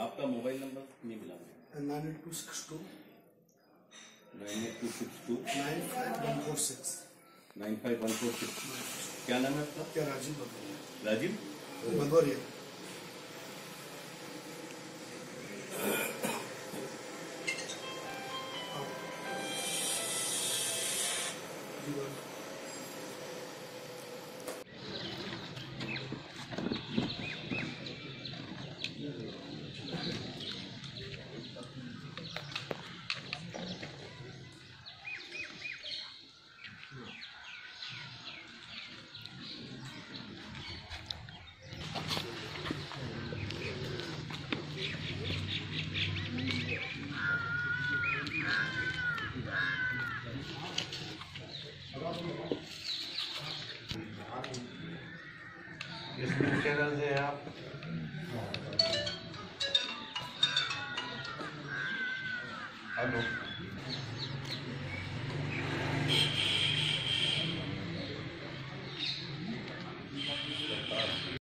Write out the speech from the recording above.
आपका mobile number नहीं मिला मुझे। Nine eight two six two. Nine eight two six two. Nine five one four six. Nine five one four six. क्या नाम है आपका? क्या राजीव राजीव? भदौरिया जी बोलो। किस न्यूज़ चैनल से हैं आप? हेलो।